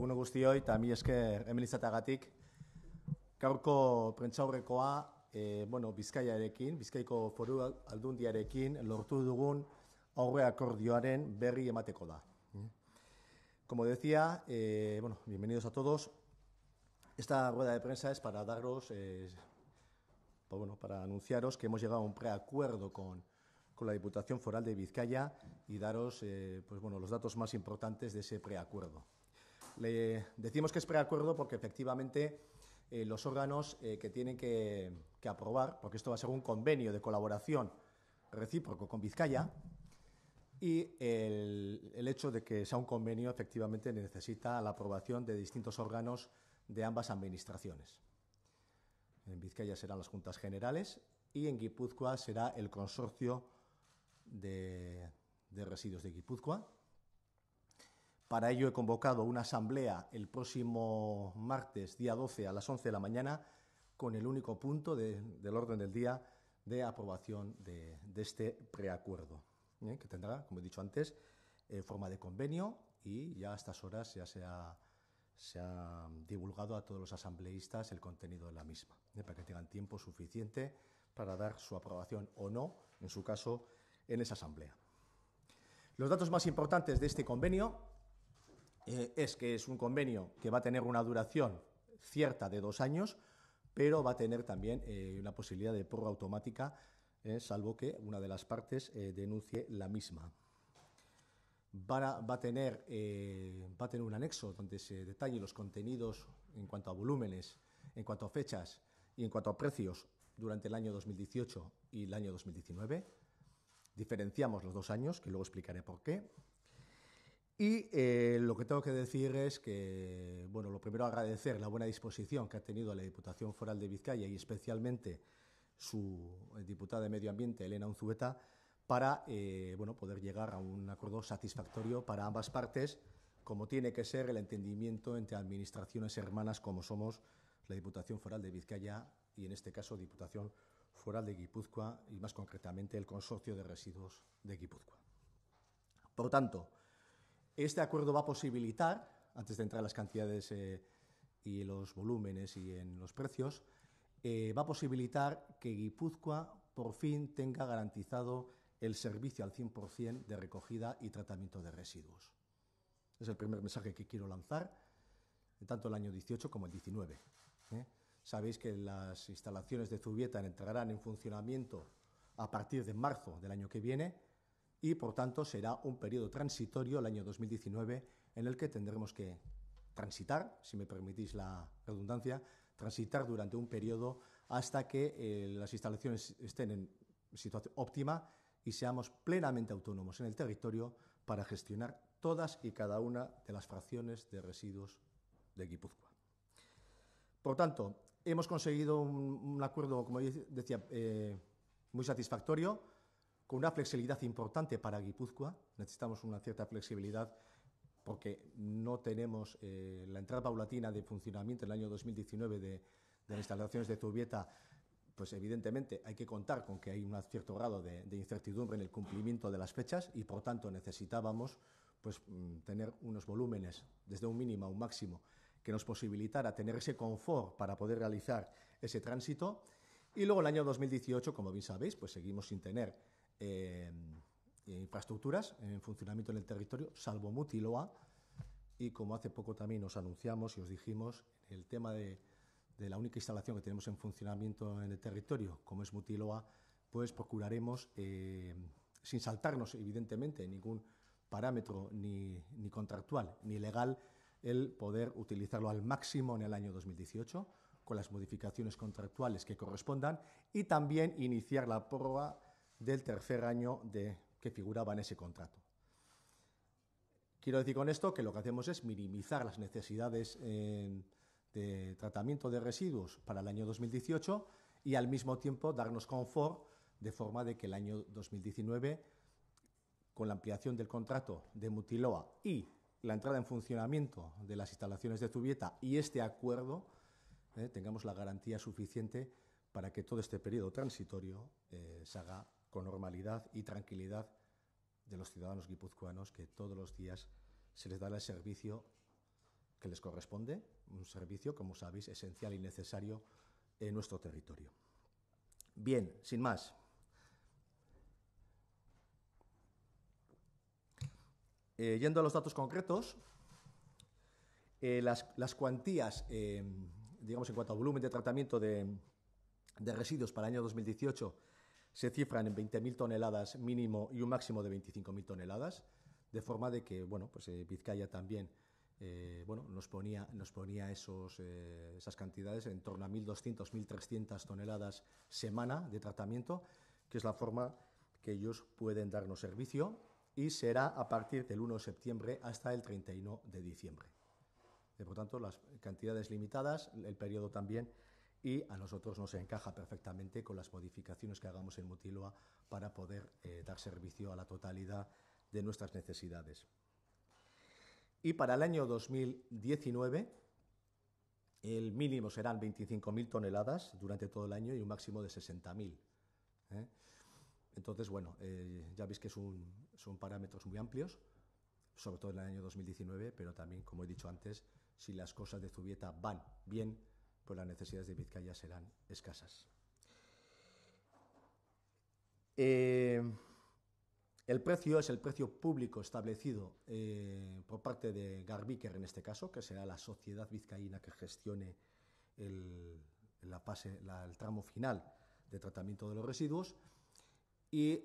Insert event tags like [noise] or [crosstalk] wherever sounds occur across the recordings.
eguno guztioi, eta mi esker hemen izatagatik. Gaurko prentzaurrekoa, e, bueno, Bizkaiarekin, Bizkaiko foru aldundiarekin lortu dugun aurre akordioaren berri emateko da. Como decía, eh, bueno, bienvenidos a todos. Esta rueda de prensa es para daros, eh, pues bueno, para anunciaros que hemos llegado a un preacuerdo con, con la Diputación Foral de Vizcaya y daros eh, pues bueno, los datos más importantes de ese preacuerdo. Le decimos que es preacuerdo porque efectivamente eh, los órganos eh, que tienen que, aprobar, porque esto va a ser un convenio de colaboración recíproco con Vizcaya, y el, hecho de que sea un convenio efectivamente necesita la aprobación de distintos órganos de ambas administraciones. En Vizcaya serán las juntas generales y en Guipúzcoa será el consorcio de residuos de Guipúzcoa. Para ello he convocado una asamblea el próximo martes, día 12, a las 11 de la mañana, con el único punto de, del orden del día de aprobación de, este preacuerdo, ¿eh? que tendrá, como he dicho antes, eh, forma de convenio y ya a estas horas ya se ha, se ha divulgado a todos los asambleístas el contenido de la misma, ¿eh? para que tengan tiempo suficiente para dar su aprobación o no, en su caso, en esa asamblea. Los datos más importantes de este convenio eh, es que es un convenio que va a tener una duración cierta de dos años, pero va a tener también eh, una posibilidad de prórroga automática, eh, salvo que una de las partes denuncie la misma. Va a tener un anexo donde se detallen los contenidos en cuanto a volúmenes, en cuanto a fechas y en cuanto a precios durante el año 2018 y el año 2019. Diferenciamos los dos años, que luego explicaré por qué. Y eh, lo que tengo que decir es que, bueno, lo primero agradecer la buena disposición que ha tenido la Diputación Foral de Vizcaya y especialmente su diputada de Medio Ambiente, Elena Unzueta, para eh, bueno, poder llegar a un acuerdo satisfactorio para ambas partes, como tiene que ser el entendimiento entre administraciones hermanas como somos la Diputación Foral de Vizcaya y, en este caso, Diputación Foral de Guipúzcoa y, más concretamente, el Consorcio de Residuos de Guipúzcoa. Por tanto, este acuerdo va a posibilitar, antes de entrar en las cantidades eh, y los volúmenes y en los precios, eh, va a posibilitar que Guipúzcoa por fin tenga garantizado el servicio al 100% de recogida y tratamiento de residuos. Es el primer mensaje que quiero lanzar, tanto el año 18 como el 19. ¿eh? Sabéis que las instalaciones de Zubieta entrarán en funcionamiento a partir de marzo del año que viene y, por tanto, será un periodo transitorio el año 2019 en el que tendremos que transitar, si me permitís la redundancia, transitar durante un periodo hasta que eh, las instalaciones estén en situación óptima y seamos plenamente autónomos en el territorio para gestionar todas y cada una de las fracciones de residuos de Guipúzcoa. Por tanto, hemos conseguido un, acuerdo, como decía, eh, muy satisfactorio, con una flexibilidad importante para Guipúzcoa. Necesitamos una cierta flexibilidad porque no tenemos eh, la entrada paulatina de funcionamiento en el año 2019 de, de las instalaciones de Zubieta, pues evidentemente hay que contar con que hay un cierto grado de, de incertidumbre en el cumplimiento de las fechas y por tanto necesitábamos pues, tener unos volúmenes desde un mínimo a un máximo que nos posibilitara tener ese confort para poder realizar ese tránsito. Y luego el año 2018, como bien sabéis, pues seguimos sin tener infraestructuras en funcionamiento en el territorio, salvo Mutiloa, y como hace poco también nos anunciamos y os dijimos, el tema de, de la única instalación que tenemos en funcionamiento en el territorio, como es Mutiloa, pues procuraremos, eh, sin saltarnos evidentemente ningún parámetro ni, ni contractual ni legal, el poder utilizarlo al máximo en el año 2018 con las modificaciones contractuales que correspondan y también iniciar la prórroga del tercer año de, que figuraba en ese contrato. Quiero decir con esto que lo que hacemos es minimizar las necesidades eh, de tratamiento de residuos para el año 2018 y al mismo tiempo darnos confort de forma de que el año 2019, con la ampliación del contrato de Mutiloa y la entrada en funcionamiento de las instalaciones de Zubieta y este acuerdo, eh, tengamos la garantía suficiente para que todo este periodo transitorio eh, se haga con normalidad y tranquilidad de los ciudadanos guipuzcoanos que todos los días se les da el servicio que les corresponde, un servicio, como sabéis, esencial y necesario en nuestro territorio. Bien, sin más. Eh, yendo a los datos concretos, eh, las, cuantías, eh, digamos, en cuanto a volumen de tratamiento de, de residuos para el año 2018, se cifran en 20.000 toneladas mínimo y un máximo de 25.000 toneladas, de forma de que, bueno, pues Vizcaya también eh, bueno, nos ponía, nos ponía esos, eh, esas cantidades en torno a 1.200, 1.300 toneladas semana de tratamiento, que es la forma que ellos pueden darnos servicio y será a partir del 1 de septiembre hasta el 31 de diciembre. Eh, por tanto, las cantidades limitadas, el periodo también, y a nosotros nos encaja perfectamente con las modificaciones que hagamos en Mutiloa para poder dar servicio a la totalidad de nuestras necesidades. Y para el año 2019, el mínimo serán 25.000 toneladas durante todo el año y un máximo de 60.000. ¿eh? Entonces, bueno, eh, ya veis que son, son parámetros muy amplios, sobre todo en el año 2019, pero también, como he dicho antes, si las cosas de Zubieta van bien, pues las necesidades de Vizcaya serán escasas. Eh, el precio es el precio público establecido eh, por parte de Garbiker en este caso, que será la sociedad vizcaína que gestione el, tramo final de tratamiento de los residuos. Y,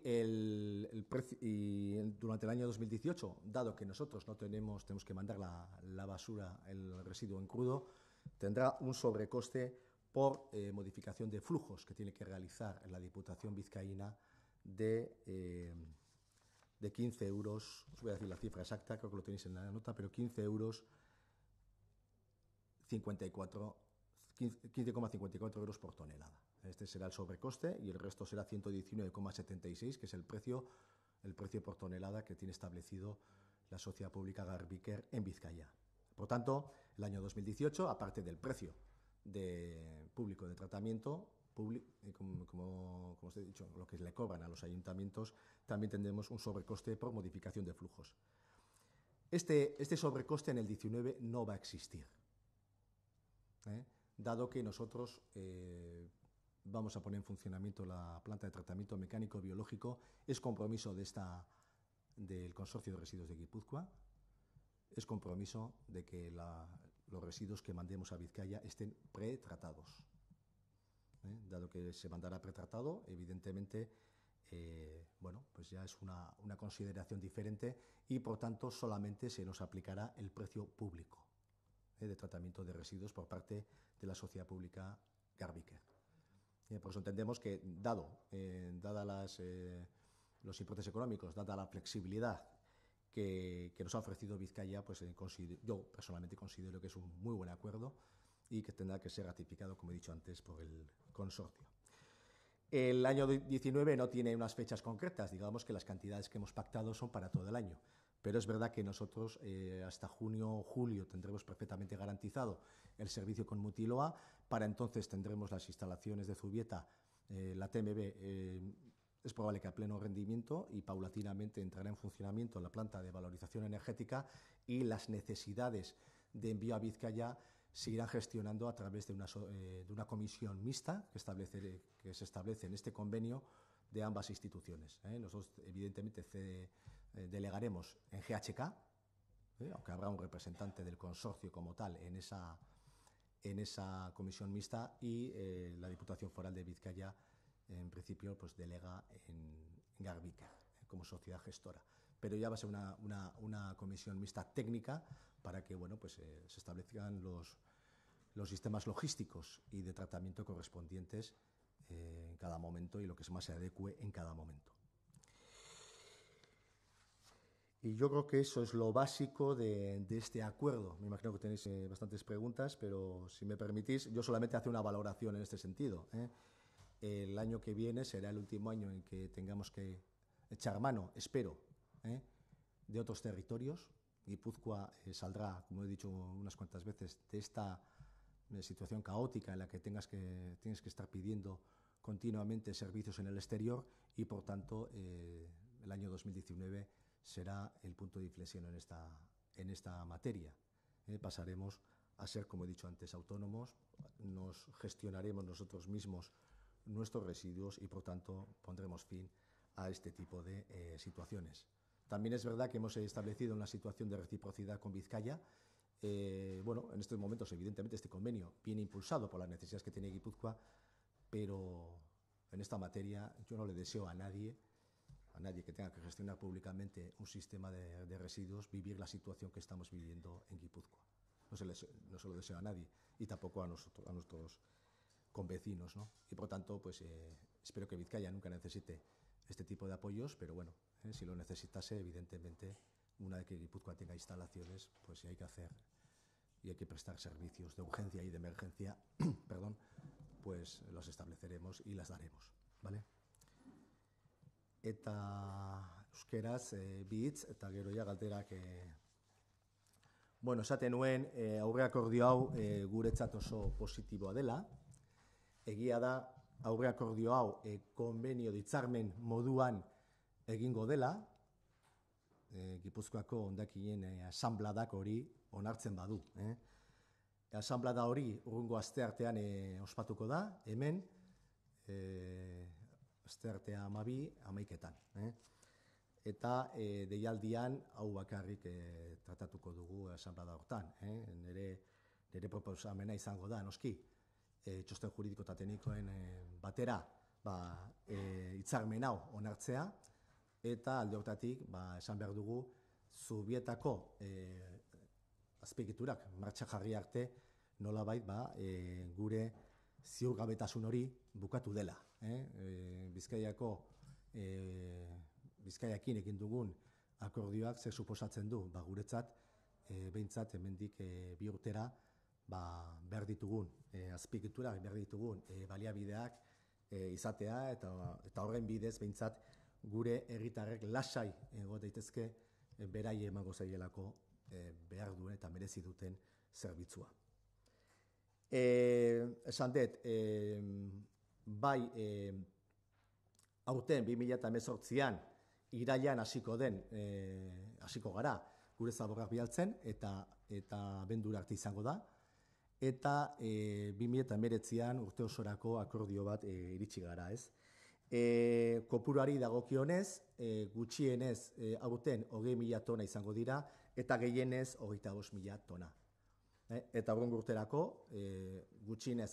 durante el año 2018, dado que nosotros no tenemos, tenemos que mandar la, basura, el residuo en crudo, tendrá un sobrecoste por eh, modificación de flujos que tiene que realizar la Diputación Vizcaína de eh, de 15 euros, os voy a decir la cifra exacta, creo que lo tenéis en la nota, pero 15 euros 54 15,54 euros por tonelada. Este será el sobrecoste y el resto será 119,76, que es el precio, el precio por tonelada que tiene establecido la sociedad pública Garbiker en Vizcaya. Por tanto, el año 2018, aparte del precio público de tratamiento, eh, como, os he dicho, lo que le cobran a los ayuntamientos, también tendremos un sobrecoste por modificación de flujos. Este, este sobrecoste en el 19 no va a existir, ¿eh? dado que nosotros eh, vamos a poner en funcionamiento la planta de tratamiento mecánico biológico, es compromiso del Consorcio de Residuos de Guipúzcoa, es compromiso de que los residuos que mandemos a Vizcaya estén pretratados. ¿eh? dado que se mandará pretratado, evidentemente, eh, bueno, pues ya es una, consideración diferente y, por tanto, solamente se nos aplicará el precio público ¿eh? de tratamiento de residuos por parte de la sociedad pública Garbiker. por eso entendemos que, dado dada las, los importes económicos, dada la flexibilidad que, nos ha ofrecido Vizcaya, pues yo personalmente considero que es un muy buen acuerdo y que tendrá que ser ratificado, como he dicho antes, por el consorcio. El año 19 no tiene unas fechas concretas, digamos que las cantidades que hemos pactado son para todo el año, pero es verdad que nosotros eh, hasta junio o julio tendremos perfectamente garantizado el servicio con Mutiloa, para entonces tendremos las instalaciones de Zubieta, eh, la TMB eh, es probable que a pleno rendimiento y paulatinamente entrará en funcionamiento la planta de valorización energética y las necesidades de envío a Vizcaya seguirán gestionando a través de una, eh, comisión mixta que se establece en este convenio de ambas instituciones. ¿eh? Nosotros, evidentemente, eh, delegaremos en GHK, aunque habrá un representante del consorcio como tal en esa, en esa comisión mixta y la Diputación Foral de Vizcaya, en principio, pues delega en Garbica como sociedad gestora pero ya va a ser una, una, comisión mixta técnica para que bueno, pues, eh, se establezcan los, los sistemas logísticos y de tratamiento correspondientes eh, en cada momento y lo que más se adecue en cada momento. Y yo creo que eso es lo básico de, este acuerdo. Me imagino que tenéis eh, bastantes preguntas, pero si me permitís, yo solamente hace una valoración en este sentido. El año que viene será el último año en que tengamos que echar mano, espero, ¿eh? de otros territorios. Guipúzcoa eh, saldrá, como he dicho unas cuantas veces, de esta eh, situación caótica en la que, tengas que tienes que estar pidiendo continuamente servicios en el exterior y, por tanto, el año 2019 será el punto de inflexión en esta, en esta materia. eh, pasaremos a ser, como he dicho antes, autónomos, nos gestionaremos nosotros mismos nuestros residuos y, por tanto, pondremos fin a este tipo de eh, situaciones. También es verdad que hemos establecido una situación de reciprocidad con Vizcaya. Eh, bueno, en estos momentos, evidentemente, este convenio viene impulsado por las necesidades que tiene Guipúzcoa, pero en esta materia yo no le deseo a nadie, a nadie que tenga que gestionar públicamente un sistema de, residuos, vivir la situación que estamos viviendo en Guipúzcoa. No se, lo deseo a nadie y tampoco a, nosotros, a convecinos. ¿no? Y por tanto, pues eh, espero que Vizcaya nunca necesite este tipo de apoyos, pero bueno, eh, si lo necesitase, evidentemente, una vez que Guipúzcoa tenga instalaciones, pues hay que hacer y hay que prestar servicios de urgencia y de emergencia, [clears throat] perdón, pues los estableceremos y las daremos, ¿vale? Eta euskeraz e, eta gero ja bueno, esaten nuen e, aurre akordio hau e, guretzat. Egia da aurre akordio hau e, konbenio ditzarmen moduan egingo dela. E, Gipuzkoako ondakinen e, asambladak hori onartzen badu, eh? asamblada hori urrungo aste artean e, ospatuko da, hemen, e, aste artea amabi, amaiketan. Eh? Eta e, deialdian hau bakarrik e, tratatuko dugu asamblada hortan. Eh? Nere, nere proposamena izango da, noski, e, txosten juridiko eta teknikoen e, batera ba, e, itzarmen hau onartzea, eta alde hortatik, ba, esan behar dugu, zubietako e, azpegiturak martxa jarri arte nolabait ba, e, gure ziurgabetasun hori bukatu dela. Eh? E, Bizkaiako e, Bizkaiakin egin dugun akordioak ze suposatzen du ba, guretzat e, behintzat hemendik e, bi urtera ba, behar ditugun e, azpegiturak behar ditugun e, baliabideak e, izatea eta eta horren bidez behintzat gure herritarrek lasai ego daitezke e, berai emango zaielako e, behar duen eta merezi duten zerbitzua. E, esan dut, e, bai e, aurten 2018an irailan hasiko den e, hasiko gara gure zaborrak bialtzen eta eta bendura arte izango da eta e, 2019an urte osorako akordio bat e, iritsi gara, ez? E, kopuruari dagokionez, e, gutxienez e, aurten hogei mila tona izango dira, eta gehienez hogeita bost mila tona. E, eta horren gurterako, e, gutxienez,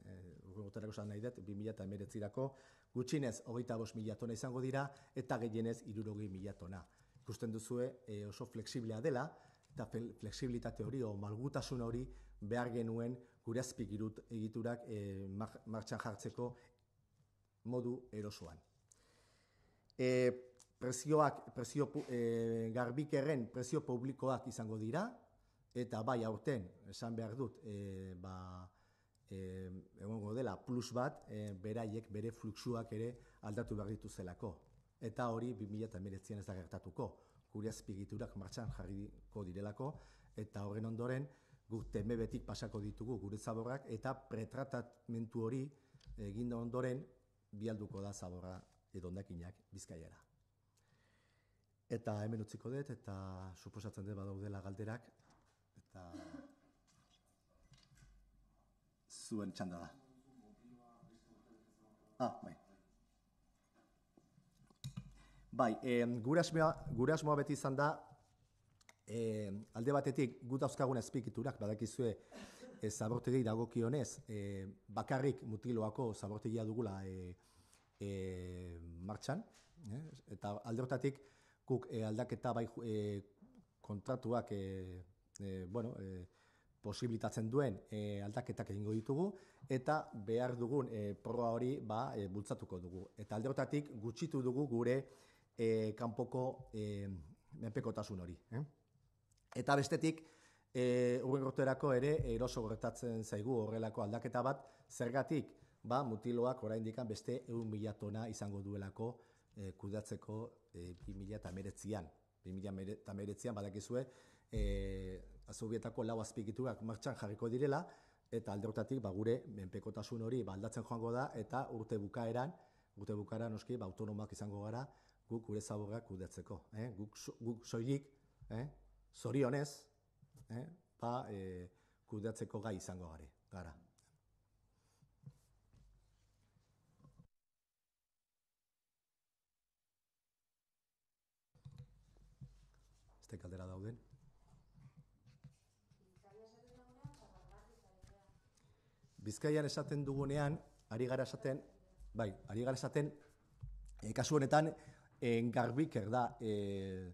e, horren gurterako esan nahi dut, bi mila eta emeretzirako, gutxienez hogeita bost mila tona izango dira, eta gehienez irurogei mila tona. Ikusten duzue e, oso fleksiblea dela, eta fleksibilitate hori, o malgutasun hori, behar genuen gure azpik egiturak e, martxan jartzeko modu erosoan. E, prezioak, prezio e, garbikerren prezio publikoak izango dira, eta bai aurten, esan behar dut, e, ba, e, egongo dela plus bat, e, beraiek bere fluxuak ere aldatu behar dituzelako. Eta hori 2019an ez da gertatuko, gure azpigiturak martxan jarriko direlako, eta horren ondoren, guk teme betik pasako ditugu gure zaborrak, eta pretratamentu hori egin ondoren, bialduko da zaborra edo ondakinak bizkaiara. Eta hemen utziko dut, eta suposatzen dut badaudela galderak, eta zuen txanda da. Ah, bai. Bai, eh, gure, asmoa, gure asmoa beti izan da, eh, alde batetik gut dauzkagun azpikiturak, badakizue, e, zabortegi dagokionez, e, bakarrik mutiloako zabortegia dugula e, e, martxan, e, eta alde guk e, aldaketa bai e, kontratuak e, e, bueno, e, posibilitatzen duen e, aldaketak egingo ditugu, eta behar dugun e, proa hori ba, e, bultzatuko dugu. Eta alde gutxitu dugu gure e, kanpoko e, menpekotasun hori. Eh? Eta bestetik, e, urren ere eroso gertatzen zaigu horrelako aldaketa bat, zergatik ba, mutiloak orain beste egun mila tona izango duelako e, kudatzeko e, 2000 eta meretzian. 2000 eta meretzian badakizue e, azubietako lau azpikiturak martxan jarriko direla, eta alde hortatik ba, gure menpekotasun hori ba, aldatzen joango da, eta urte bukaeran, urte bukaeran noski, ba, autonomak izango gara, guk gure zaborrak kudatzeko. Eh? Guk, guk soilik, eh? zorionez, eh? ba, e, kudeatzeko gai izango gare, gara. Este kaldera dauden. Bizkaian esaten dugunean, ari gara esaten, bai, ari gara esaten, e, kasu honetan, en garbiker da e,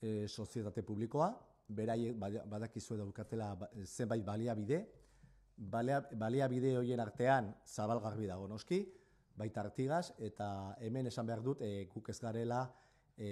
e, sozietate publikoa, beraiek badakizu daukatela ba, zenbait baliabide, baliabide horien artean zabalgarbi dago noski, baita artigaz, eta hemen esan behar dut, e, guk ez garela, e,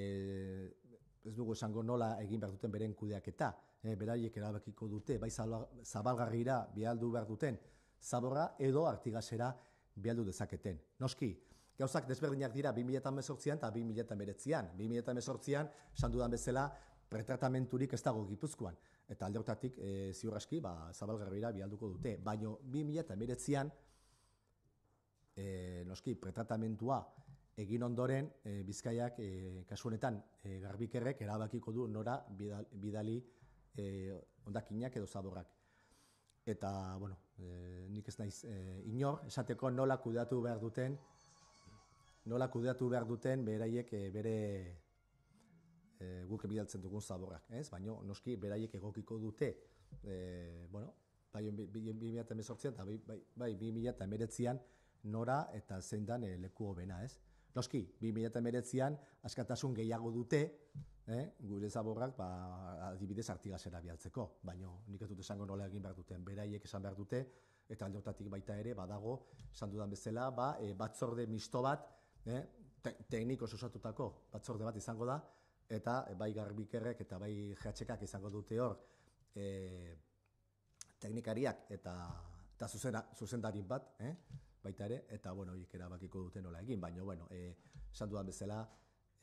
ez dugu esango nola egin behar duten beren kudeaketa, e, beraiek erabakiko dute, bai zabalgarrira bialdu behar duten, zaborra edo artigasera bialdu dezaketen. Noski, gauzak desberdinak dira 2018an eta 2019an. 2018an, esan dudan bezala, pretratamenturik ez dago gipuzkoan. Eta alde hortatik, e, ziur aski, ba, zabalgarrira bialduko dute. Baina 2019an, e, noski, pretratamentua egin ondoren, e, bizkaiak, e, kasu honetan, e, garbikerrek erabakiko du nora bidali e, ondakinak edo zaborrak eta bueno, e, nik ez naiz e, inor, esateko nola kudeatu behar duten, nola kudeatu behar duten beraiek e, bere e, guk bidaltzen dugun zaborrak, ez? Baina noski beraiek egokiko dute, e, bueno, bai 2018 eta bai, bai, bai 2019an nora eta zein dan e, leku hobena, ez? Noski, 2019an askatasun gehiago dute, eh, gure zaborrak ba, adibidez artigasera bialtzeko, baina nik ez dut esango nola egin behar duten, beraiek esan behar dute, eta aldeotatik baita ere, badago, esan dudan bezala, ba, e, batzorde misto bat, eh, te tekniko osatutako batzorde bat izango da, eta e, bai garbikerrek eta bai jehatxekak izango dute hor, e, teknikariak eta, eta zuzena, zuzendarin bat, eh, baita ere, eta bueno, horiek erabakiko dute nola egin, baina, bueno, e, esan dudan bezala,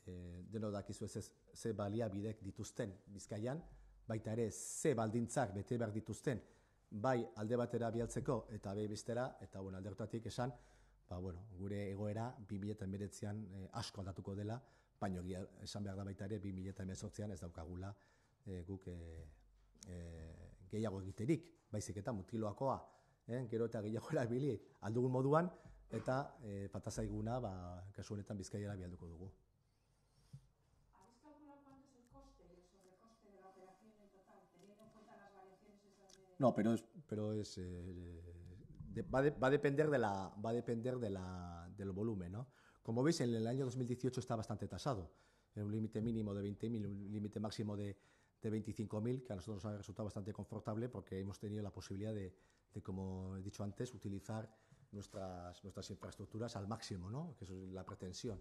e, deno dakizu ez ze baliabidek dituzten bizkaian, baita ere ze baldintzak bete behar dituzten, bai alde batera bialtzeko eta bai bestera, eta bueno, alde esan, ba, bueno, gure egoera 2019an e, asko aldatuko dela, baina esan behar da baita ere 2018an ez daukagula e, guk e, e, gehiago egiterik, baizik eta mutiloakoa, eh, gero eta gehiago [laughs] erabili aldugun moduan, eta e, patazaiguna, ba, kasu honetan bizkaiera bialduko dugu. No, pero es, pero es eh, de, va, de, va, a depender de la, va a depender de la, del volumen, ¿no? Como veis, en el año 2018 está bastante tasado, en un límite mínimo de 20.000, un límite máximo de, de 25.000, que a nosotros nos ha resultado bastante confortable porque hemos tenido la posibilidad de, de como he dicho antes, utilizar nuestras, nuestras infraestructuras al máximo, ¿no? que es la pretensión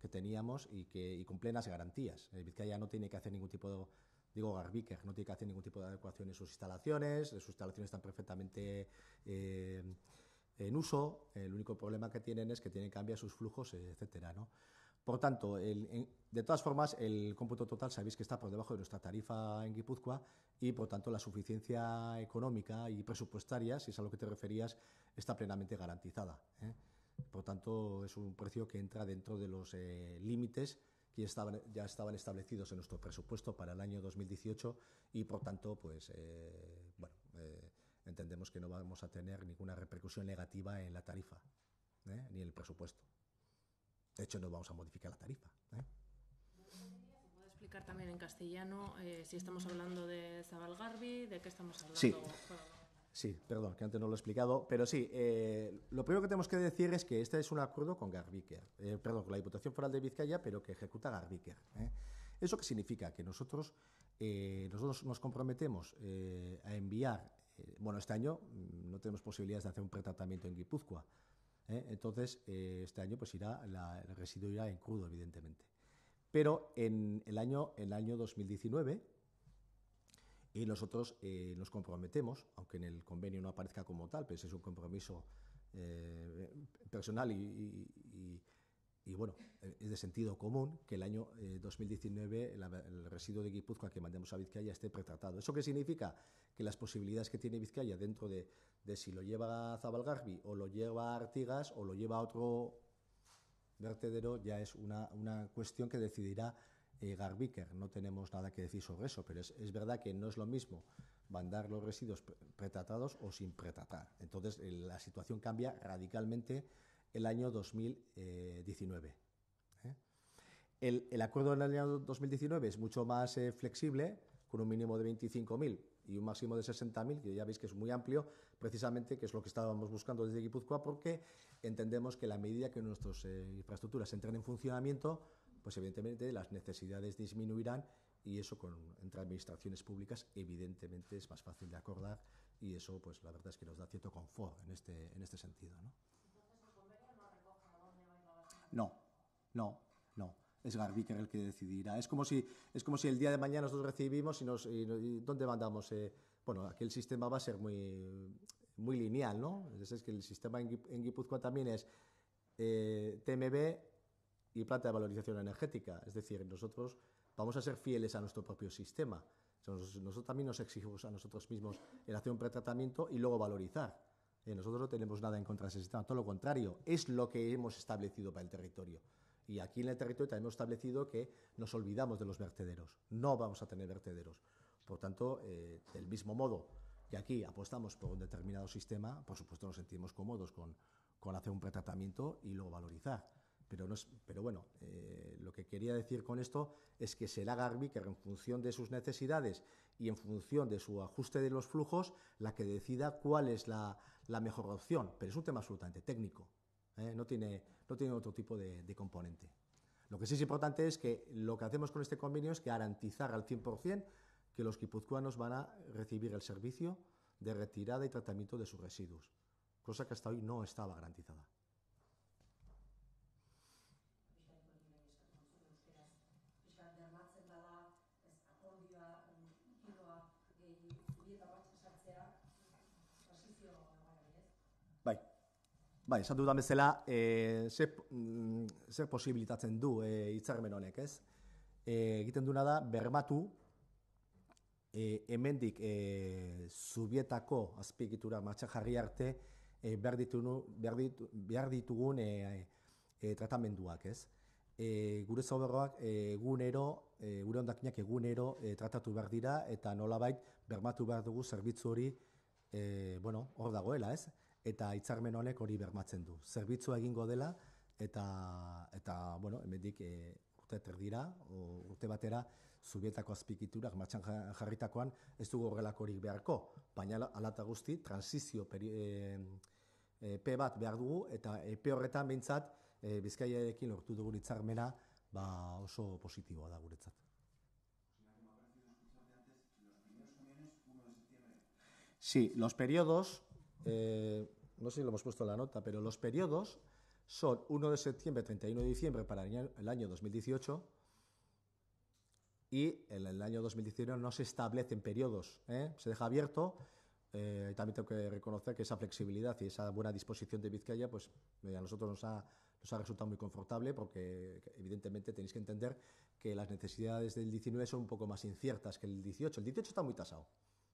que teníamos y, que, y con plenas garantías. Eh, Vizcaya no tiene que hacer ningún tipo digo Garbiker, no tiene que hacer ningún tipo de adecuación en sus instalaciones, sus instalaciones están perfectamente eh, en uso, el único problema que tienen es que tienen que cambiar sus flujos, etcétera, ¿no? Por tanto, el, en, de todas formas, el cómputo total sabéis que está por debajo de nuestra tarifa en Guipúzcoa y, por tanto, la suficiencia económica y presupuestaria, si es a lo que te referías, está plenamente garantizada. ¿eh? Por tanto, es un precio que entra dentro de los eh, límites que estaban, ya estaban establecidos en nuestro presupuesto para el año 2018 y, por tanto, pues, eh, bueno, eh, entendemos que no vamos a tener ninguna repercusión negativa en la tarifa ¿eh? ni en el presupuesto. De hecho, no vamos a modificar la tarifa. ¿eh? puede explicar también en castellano eh, si estamos hablando de Zabalgarbi, de qué estamos hablando? Sí. Sí, perdón, que antes no lo he explicado, pero sí, eh, lo primero que tenemos que decir es que este es un acuerdo con Garbiker, eh, perdón, con la Diputación Foral de Vizcaya, pero que ejecuta Garbiker. ¿eh? ¿Eso qué significa? Que nosotros, nosotros nos comprometemos a enviar, bueno, este año mm, no tenemos posibilidades de hacer un pretratamiento en Guipúzcoa, entonces este año pues irá, el residuo irá en crudo, evidentemente. Pero en el año, el año 2019 y nosotros eh, nos comprometemos, aunque en el convenio no aparezca como tal, pero es un compromiso eh, personal y, y, bueno, es de sentido común que el año eh, 2019 la, el residuo de Guipúzcoa que mandemos a Vizcaya esté pretratado. ¿Eso qué significa? Que las posibilidades que tiene Vizcaya dentro de, si lo lleva a Zabalgarbi o lo lleva Artigas o lo lleva a otro vertedero ya es una, una cuestión que decidirá eh, Garbiker. No tenemos nada que decir sobre eso, pero es, es, verdad que no es lo mismo mandar los residuos pretratados o sin pretratar. Entonces, la situación cambia radicalmente el año 2019. ¿eh? El, acuerdo del año 2019 es mucho más eh, flexible, con un mínimo de 25.000 y un máximo de 60.000, que ya veis que es muy amplio, precisamente, que es lo que estábamos buscando desde Guipúzcoa, porque entendemos que la medida que nuestras eh, infraestructuras entren en funcionamiento, pues evidentemente las necesidades disminuirán y eso con, entre administraciones públicas evidentemente es más fácil de acordar y eso pues la verdad es que nos da cierto confort en este, en este sentido. ¿no? No, no, no. Es Garbiker el que decidirá. Es como si, es como si el día de mañana nosotros recibimos y, nos, ¿dónde mandamos? Eh, bueno, aquí el sistema va a ser muy, muy lineal, ¿no? Es que el sistema en, en también es eh, TMB y planta de valorización energética. Es decir, nosotros vamos a ser fieles a nuestro propio sistema. Nosotros también nos exigimos a nosotros mismos el hacer un pretratamiento y luego valorizar. Eh, nosotros no tenemos nada en contra de ese sistema, todo lo contrario, es lo que hemos establecido para el territorio. Y aquí en el territorio también hemos establecido que nos olvidamos de los vertederos, no vamos a tener vertederos. Por tanto, eh, del mismo modo que aquí apostamos por un determinado sistema, por supuesto nos sentimos cómodos con, con hacer un pretratamiento y luego valorizar. Pero, no es, pero bueno, eh, lo que quería decir con esto es que será Garbi que en función de sus necesidades y en función de su ajuste de los flujos, la que decida cuál es la, mejor opción. Pero es un tema absolutamente técnico, ¿eh? no, tiene, no tiene otro tipo de, de, componente. Lo que sí es importante es que lo que hacemos con este convenio es garantizar al 100% que los guipuzcoanos van a recibir el servicio de retirada y tratamiento de sus residuos, cosa que hasta hoy no estaba garantizada. Bai, esan dudan bezala, e, zer, mm, zer posibilitatzen du e, hitzarmen honek, ez? E, egiten duna da, bermatu, e, hemendik e, zubietako azpigitura matxa jarri arte, e, behar, ditugu, behar, ditu, behar ditugun e, e, tratamenduak, ez? E, gure zauberroak egunero, e, gure ondakinak egunero e, tratatu behar dira, eta nolabait bermatu behar dugu zerbitzu hori, e, bueno, hor dagoela, ez? Eta hitzarmen honek hori bermatzen du. Zerbitzua egingo dela eta eta bueno, hemendik e, urte terdira o urte batera zubietako azpikiturak martxan jarritakoan ez dugu horrelakorik beharko, baina alata guzti transizio peri, e, e, bat behar dugu eta epe horretan behintzat e, bizkaiarekin lortu dugu hitzarmena ba oso positiboa da guretzat. Sí, los periodos Eh, no sé si lo hemos puesto en la nota, pero los periodos son 1 de septiembre, 31 de diciembre para el año 2018 y en el año 2019 no se establecen periodos, ¿eh? se deja abierto. Eh, también tengo que reconocer que esa flexibilidad y esa buena disposición de Vizcaya, pues a nosotros nos ha, nos ha resultado muy confortable porque evidentemente tenéis que entender que las necesidades del 19 son un poco más inciertas que el 18. El 18 está muy tasado.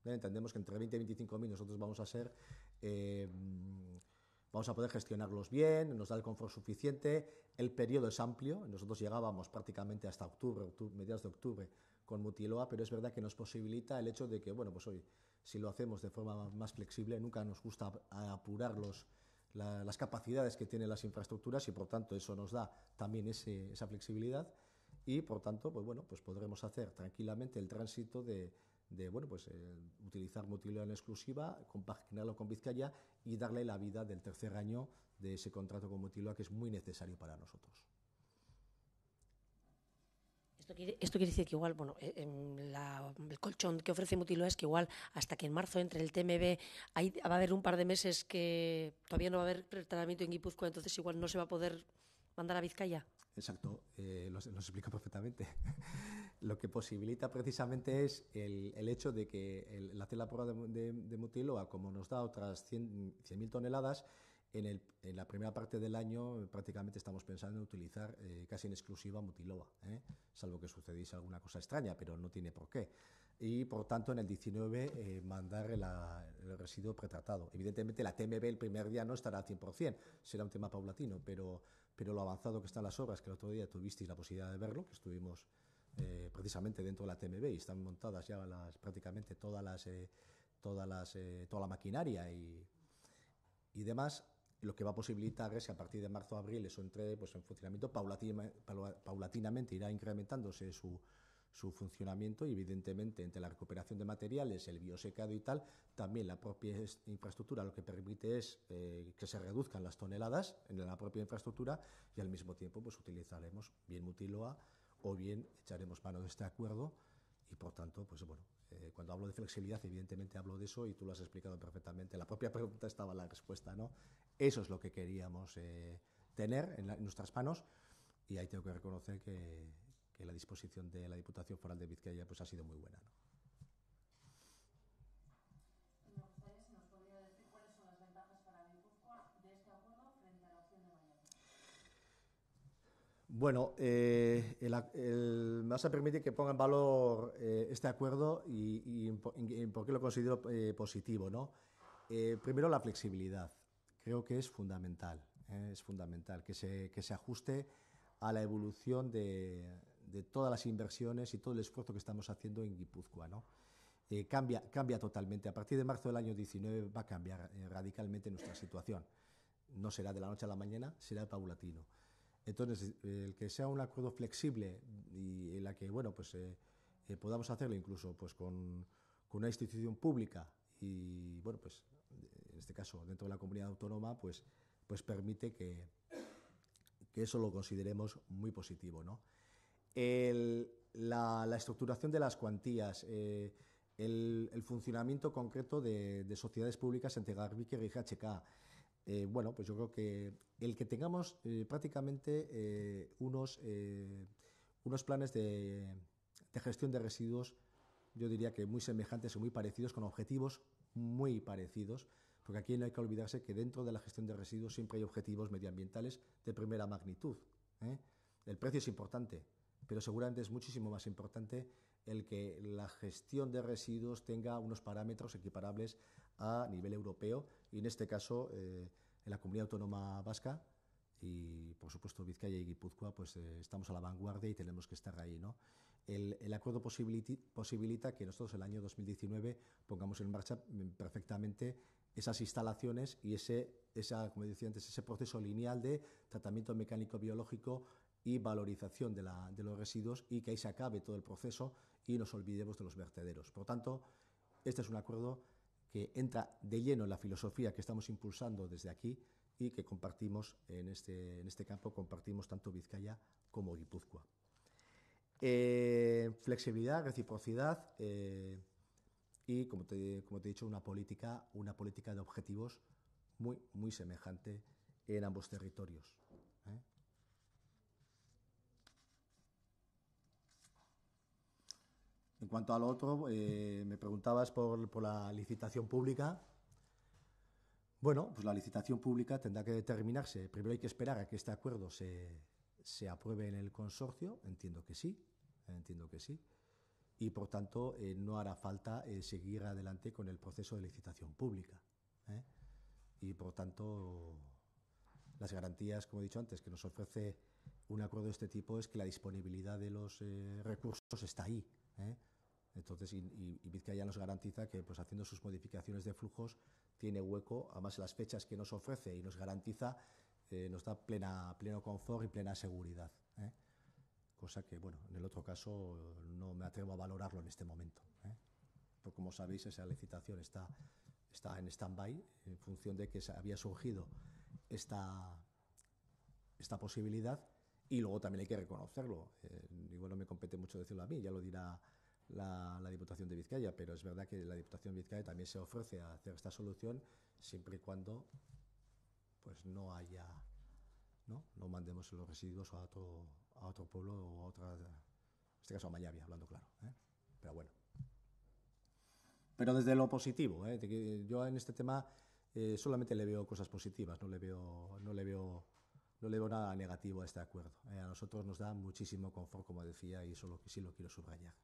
Entendemos que entre 20 y 25 mil nosotros vamos a ser, eh, vamos a poder gestionarlos bien, nos da el confort suficiente, el periodo es amplio, nosotros llegábamos prácticamente hasta octubre, octubre mediados de octubre con Mutiloa, pero es verdad que nos posibilita el hecho de que, bueno, pues hoy, si lo hacemos de forma más flexible, nunca nos gusta apurar los, las capacidades que tienen las infraestructuras y por tanto eso nos da también ese, esa flexibilidad. Y por tanto pues bueno pues podremos hacer tranquilamente el tránsito de, de bueno, pues, eh, utilizar Mutilo en exclusiva, compaginarlo con Vizcaya y darle la vida del tercer año de ese contrato con Mutiloa que es muy necesario para nosotros. Esto quiere, esto quiere decir que igual, bueno, eh, en la, el colchón que ofrece Mutiloa es que igual hasta que en marzo entre el TMB ahí va a haber un par de meses que todavía no va a haber tratamiento en Guipúzcoa, entonces igual no se va a poder mandar a Vizcaya. Exacto, eh, lo, [laughs] perfectamente. Lo que posibilita precisamente es el, el hecho de que el, la célula prueba de, de, de, Mutiloa, como nos da otras 100.000 100 toneladas, en, el, en, la primera parte del año prácticamente estamos pensando en utilizar eh, casi en exclusiva Mutiloa, ¿eh? salvo que sucediese alguna cosa extraña, pero no tiene por qué. Y por tanto en el 19 eh, mandar la, el residuo pretratado. Evidentemente la TMB el primer día no estará al 100%, será un tema paulatino, pero, pero lo avanzado que están las obras, que el otro día tuvisteis la posibilidad de verlo, que estuvimos eh, precisamente dentro de la TMB y están montadas ya las, prácticamente todas las, eh, todas las, eh, toda la maquinaria y, y demás, lo que va a posibilitar es que a partir de marzo abril eso entre pues, en funcionamiento paulatinamente, irá incrementándose su, su funcionamiento y evidentemente entre la recuperación de materiales, el biosecado y tal, también la propia infraestructura lo que permite es que se reduzcan las toneladas en la propia infraestructura y al mismo tiempo pues utilizaremos bien Mutiloa o bien echaremos mano de este acuerdo y por tanto, pues bueno, eh, cuando hablo de flexibilidad, evidentemente hablo de eso y tú lo has explicado perfectamente. La propia pregunta estaba la respuesta, ¿no? Eso es lo que queríamos eh, tener en, nuestras manos y ahí tengo que reconocer que, la disposición de la Diputación Foral de Vizcaya pues ha sido muy buena. Bueno, eh, el, me vas a permitir que ponga en valor eh, este acuerdo y, por qué lo considero eh, positivo. ¿no? Primero, la flexibilidad. Creo que es fundamental. es fundamental que se, que se ajuste a la evolución de, de, todas las inversiones y todo el esfuerzo que estamos haciendo en Guipúzcoa. ¿no? Cambia, cambia totalmente. A partir de marzo del año 19 va a cambiar radicalmente nuestra situación. No será de la noche a la mañana, será paulatino. Entonces, el que sea un acuerdo flexible y en la que, bueno, pues eh, eh, podamos hacerlo incluso pues con, con, una institución pública y, bueno, pues en este caso dentro de la comunidad autónoma, pues, pues permite que, que eso lo consideremos muy positivo, ¿no? El, la, la, estructuración de las cuantías, eh, el, el, funcionamiento concreto de, de sociedades públicas entre Garbiker y GHK, eh, bueno, pues yo creo que el que tengamos eh, prácticamente eh, unos, unos planes de, de, gestión de residuos, yo diría que muy semejantes o muy parecidos, con objetivos muy parecidos, porque aquí no hay que olvidarse que dentro de la gestión de residuos siempre hay objetivos medioambientales de primera magnitud. El precio es importante, pero seguramente es muchísimo más importante el que la gestión de residuos tenga unos parámetros equiparables a nivel europeo y en este caso eh, en la comunidad autónoma vasca y por supuesto Vizcaya y Guipúzcoa pues eh, estamos a la vanguardia y tenemos que estar ahí ¿no? el, el acuerdo posibilita que nosotros el año 2019 pongamos en marcha perfectamente esas instalaciones y ese, esa, como decía antes, ese proceso lineal de tratamiento mecánico biológico y valorización de, la, de los residuos y que ahí se acabe todo el proceso y nos olvidemos de los vertederos. Por tanto, este es un acuerdo que entra de lleno en la filosofía que estamos impulsando desde aquí y que compartimos en este, en este campo, compartimos tanto Vizcaya como Guipúzcoa. Eh, flexibilidad, reciprocidad eh, y, como te, como te he dicho, una política, una política de objetivos muy, muy semejante en ambos territorios. ¿eh? En cuanto a lo otro, eh, me preguntabas por, la licitación pública. Bueno, pues la licitación pública tendrá que determinarse. Primero hay que esperar a que este acuerdo se, se apruebe en el consorcio. Entiendo que sí, entiendo que sí. Y por tanto, eh, no hará falta eh, seguir adelante con el proceso de licitación pública. Y por tanto, las garantías, como he dicho antes, que nos ofrece un acuerdo de este tipo es que la disponibilidad de los recursos está ahí. Entonces, y, y, y Vizcaya nos garantiza que, pues, haciendo sus modificaciones de flujos, tiene hueco, además las fechas que nos ofrece y nos garantiza, eh, nos da plena, pleno confort y plena seguridad. ¿eh? Cosa que, bueno, en el otro caso no me atrevo a valorarlo en este momento. ¿eh? Porque, como sabéis, esa licitación está, está en stand-by en función de que había surgido esta, esta posibilidad y luego también hay que reconocerlo. Eh, igual no me compete mucho decirlo a mí, ya lo dirá la, Diputación de Vizcaya, pero es verdad que la Diputación de Vizcaya también se ofrece a hacer esta solución siempre y cuando pues no haya, no, no mandemos los residuos a otro, a otro pueblo o a otra, en este caso a Mayavia, hablando claro. ¿eh? Pero bueno. Pero desde lo positivo, ¿eh? yo en este tema eh, solamente le veo cosas positivas, no le veo, no le veo no le veo nada negativo a este acuerdo. Eh, a nosotros nos da muchísimo confort, como decía, y eso sí lo quiero subrayar.